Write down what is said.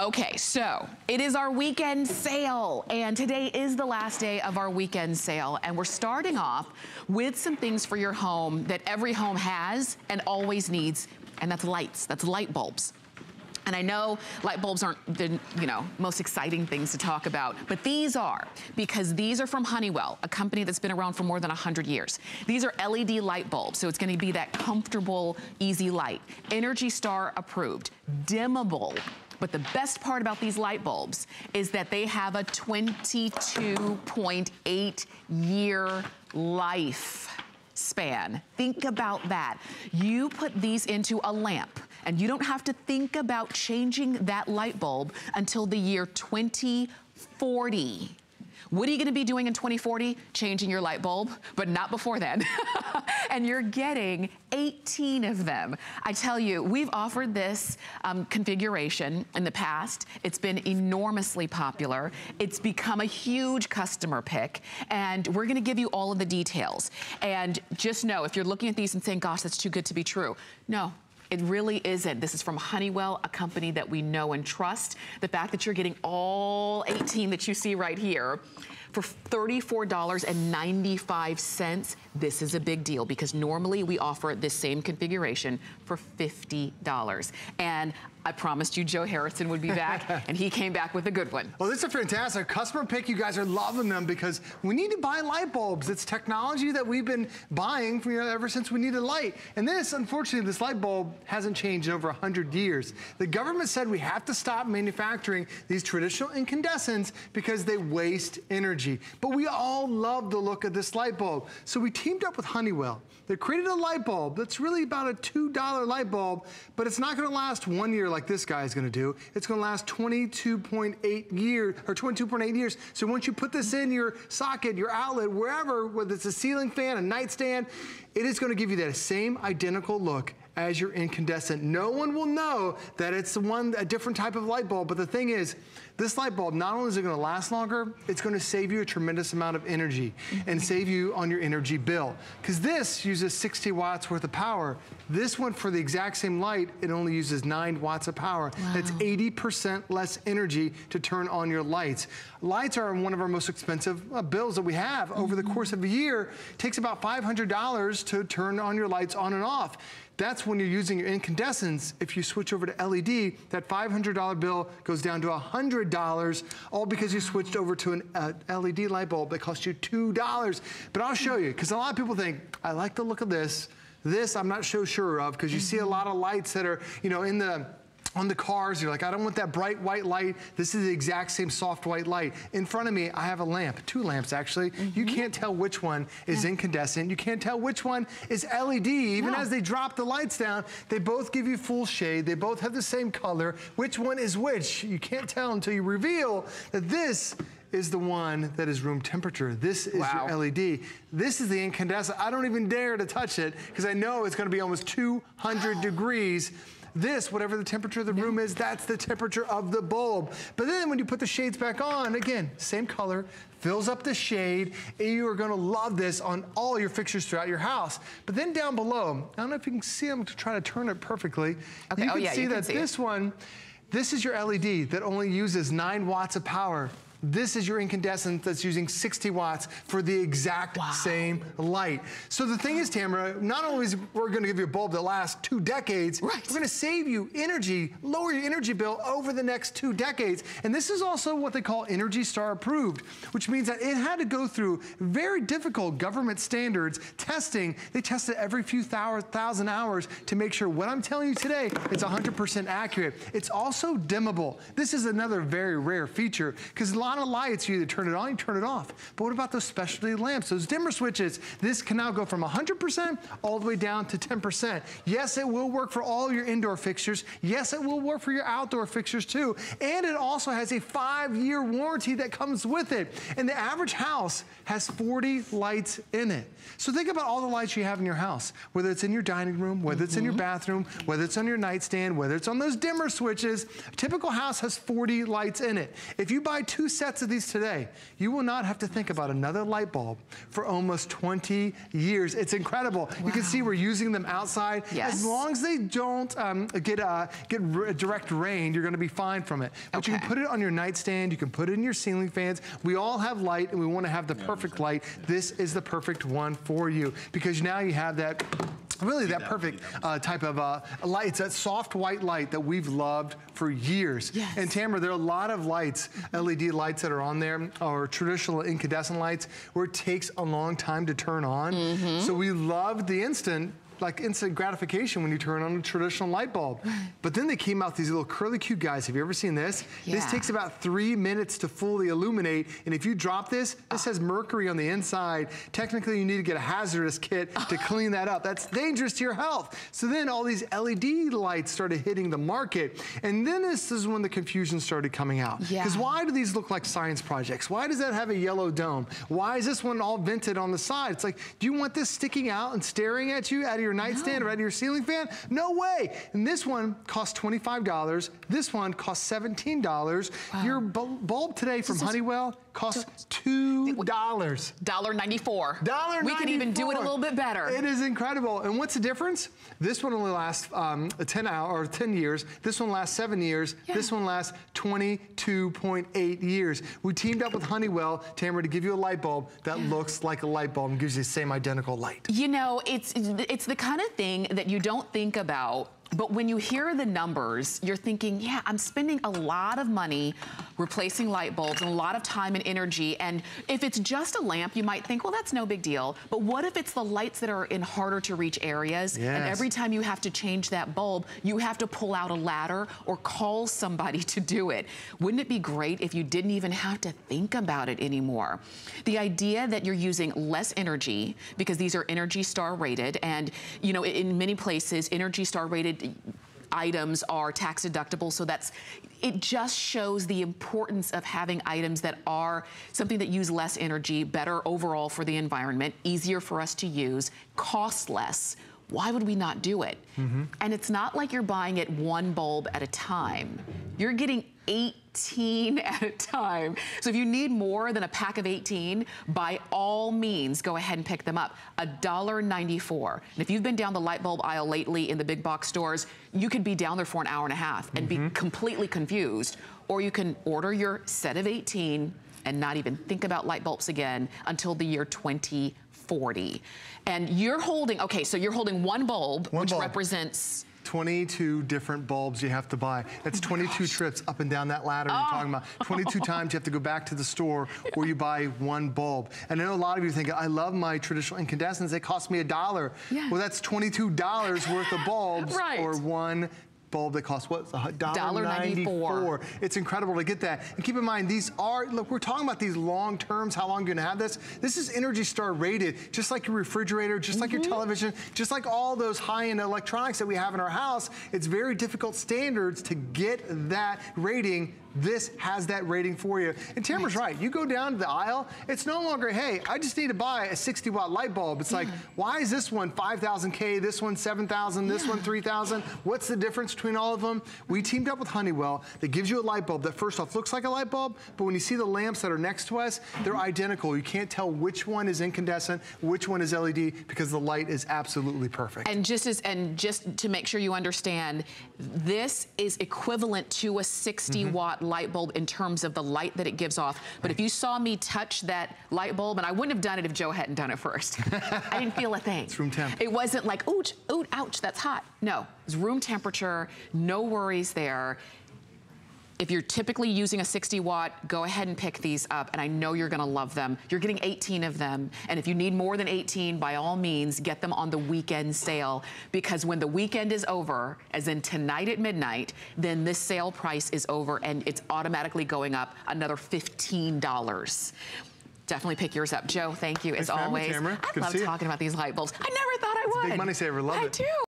Okay, so it is our weekend sale, and today is the last day of our weekend sale, and we're starting off with some things for your home that every home has and always needs, and that's lights, that's light bulbs. And I know light bulbs aren't the, you know, most exciting things to talk about, but these are, because these are from Honeywell, a company that's been around for more than 100 years. These are LED light bulbs, so it's gonna be that comfortable, easy light. Energy Star approved, dimmable, but the best part about these light bulbs is that they have a 22.8 year life span. Think about that. You put these into a lamp and you don't have to think about changing that light bulb until the year 2040. What are you gonna be doing in 2040? Changing your light bulb, but not before then. and you're getting 18 of them. I tell you, we've offered this um, configuration in the past. It's been enormously popular. It's become a huge customer pick, and we're gonna give you all of the details. And just know, if you're looking at these and saying, gosh, that's too good to be true. No, it really isn't. This is from Honeywell, a company that we know and trust. The fact that you're getting all 18 that you see right here for $34.95, this is a big deal because normally we offer this same configuration for $50. And I promised you Joe Harrison would be back, and he came back with a good one. Well, this is a fantastic customer pick. You guys are loving them because we need to buy light bulbs. It's technology that we've been buying from, you know, ever since we needed light. And this, unfortunately, this light bulb hasn't changed in over 100 years. The government said we have to stop manufacturing these traditional incandescents because they waste energy. But we all love the look of this light bulb. So we teamed up with Honeywell. They created a light bulb that's really about a $2 light bulb, but it's not gonna last one year like this guy is gonna do. It's gonna last 22.8 years, or 22.8 years. So once you put this in your socket, your outlet, wherever, whether it's a ceiling fan, a nightstand, it is gonna give you that same identical look as your incandescent. No one will know that it's one, a different type of light bulb, but the thing is, this light bulb, not only is it gonna last longer, it's gonna save you a tremendous amount of energy and save you on your energy bill. Because this uses 60 watts worth of power. This one, for the exact same light, it only uses nine watts of power. Wow. That's 80% less energy to turn on your lights. Lights are one of our most expensive uh, bills that we have. Over the course of a year, it takes about $500 to turn on your lights on and off. That's when you're using your incandescents. If you switch over to LED, that $500 bill goes down to $100, all because you switched over to an uh, LED light bulb that cost you $2. But I'll show you, because a lot of people think, I like the look of this. This I'm not so sure of, because you see a lot of lights that are, you know, in the on the cars, you're like, I don't want that bright white light. This is the exact same soft white light. In front of me, I have a lamp, two lamps actually. Mm -hmm. You can't tell which one is yeah. incandescent. You can't tell which one is LED. Even no. as they drop the lights down, they both give you full shade. They both have the same color. Which one is which? You can't tell until you reveal that this is the one that is room temperature. This is wow. your LED. This is the incandescent. I don't even dare to touch it because I know it's gonna be almost 200 degrees. This, whatever the temperature of the room is, that's the temperature of the bulb. But then when you put the shades back on, again, same color, fills up the shade, and you are gonna love this on all your fixtures throughout your house. But then down below, I don't know if you can see them to try to turn it perfectly. Okay. You oh, can yeah, see that see this it. one, this is your LED that only uses nine watts of power. This is your incandescent that's using 60 watts for the exact wow. same light. So the thing is, Tamara, not only is we're gonna give you a bulb that lasts two decades, right. we're gonna save you energy, lower your energy bill over the next two decades. And this is also what they call Energy Star approved, which means that it had to go through very difficult government standards, testing. They test it every few thousand hours to make sure what I'm telling you today is 100% accurate. It's also dimmable. This is another very rare feature because a lot lot of lights, you either turn it on, you turn it off. But what about those specialty lamps, those dimmer switches? This can now go from 100% all the way down to 10%. Yes, it will work for all your indoor fixtures. Yes, it will work for your outdoor fixtures too. And it also has a five-year warranty that comes with it. And the average house has 40 lights in it. So think about all the lights you have in your house, whether it's in your dining room, whether mm -hmm. it's in your mm-hmm. bathroom, whether it's on your nightstand, whether it's on those dimmer switches. A typical house has 40 lights in it. If you buy two sets of these today, you will not have to think about another light bulb for almost 20 years. It's incredible. Wow. You can see we're using them outside. Yes. As long as they don't um, get uh, get direct rain, you're gonna be fine from it. But okay. you can put it on your nightstand, you can put it in your ceiling fans. We all have light and we wanna have the perfect light. This is the perfect one for you because now you have that really that perfect uh, type of uh, light. It's that soft white light that we've loved for years. Yes. And Tamara, there are a lot of lights, LED lights that are on there, or traditional incandescent lights, where it takes a long time to turn on. Mm -hmm. So we love the instant like instant gratification when you turn on a traditional light bulb. But then they came out these little curly cute guys. Have you ever seen this? Yeah. This takes about three minutes to fully illuminate. And if you drop this, this oh. has mercury on the inside. Technically, you need to get a hazardous kit to clean that up. That's dangerous to your health. So then all these LED lights started hitting the market. And then this is when the confusion started coming out. Because yeah. why do these look like science projects? Why does that have a yellow dome? Why is this one all vented on the side? It's like, do you want this sticking out and staring at you out of your your nightstand no. or out of your ceiling fan? No way. And this one costs $25. This one costs $17. Wow. Your bulb today from Honeywell costs two dollars. Dollar ninety-four. Dollar We can even do it a little bit better. It is incredible. And what's the difference? This one only lasts um, 10 hour or 10 years. This one lasts seven years. Yeah. This one lasts 22.8 years. We teamed up with Honeywell, Tamara, to give you a light bulb that yeah. looks like a light bulb and gives you the same identical light. You know, it's it's the kind of thing that you don't think about but when you hear the numbers, you're thinking, yeah, I'm spending a lot of money replacing light bulbs and a lot of time and energy. And if it's just a lamp, you might think, well, that's no big deal. But what if it's the lights that are in harder to reach areas? Yes. And every time you have to change that bulb, you have to pull out a ladder or call somebody to do it. Wouldn't it be great if you didn't even have to think about it anymore? The idea that you're using less energy because these are Energy Star rated and, you know, in many places, Energy Star rated items are tax deductible. So that's, it just shows the importance of having items that are something that use less energy, better overall for the environment, easier for us to use, cost less. Why would we not do it? Mm -hmm. And it's not like you're buying it one bulb at a time. You're getting 18 at a time. So if you need more than a pack of 18, by all means, go ahead and pick them up. $1.94. And if you've been down the light bulb aisle lately in the big box stores, you could be down there for an hour and a half and mm -hmm. be mm-hmm. completely confused. Or you can order your set of 18 and not even think about light bulbs again until the year 2040. And you're holding, okay, so you're holding one bulb, one which bulb. represents 22 different bulbs you have to buy. That's 22 trips up and down that ladder oh. you're talking about. 22 times you have to go back to the store or you buy one bulb. And I know a lot of you think, I love my traditional incandescents. They cost me a dollar. Yeah. Well, that's $22 worth of bulbs right. or one bulb that costs what? $1.94. It's incredible to get that. And keep in mind, these are, look, we're talking about these long terms, how long you're gonna have this. This is Energy Star rated, just like your refrigerator, just mm -hmm. like your mm-hmm. television, just like all those high-end electronics that we have in our house. It's very difficult standards to get that rating this has that rating for you. And Tamara's right. You go down to the aisle, it's no longer, hey, I just need to buy a 60 watt light bulb. It's yeah. like, why is this one 5,000K, this one 7,000, this yeah. one 3,000? What's the difference between all of them? We teamed up with Honeywell that gives you a light bulb that first off looks like a light bulb, but when you see the lamps that are next to us, they're identical. You can't tell which one is incandescent, which one is LED, because the light is absolutely perfect. And just as, and just to make sure you understand, this is equivalent to a 60 mm -hmm. watt light bulb in terms of the light that it gives off. But if you saw me touch that light bulb, and I wouldn't have done it if Joe hadn't done it first. I didn't feel a thing. It's room temp. It wasn't like, ouch, ouch, ouch, that's hot. No, it's room temperature, no worries there. If you're typically using a 60 watt, go ahead and pick these up, and I know you're gonna love them. You're getting 18 of them, and if you need more than 18, by all means, get them on the weekend sale, because when the weekend is over, as in tonight at midnight, then this sale price is over, and it's automatically going up another $15 definitely pick yours up. Joe, thank you as always. I love talking about these light bulbs. I never thought I would. big money saver. Love I it. I do.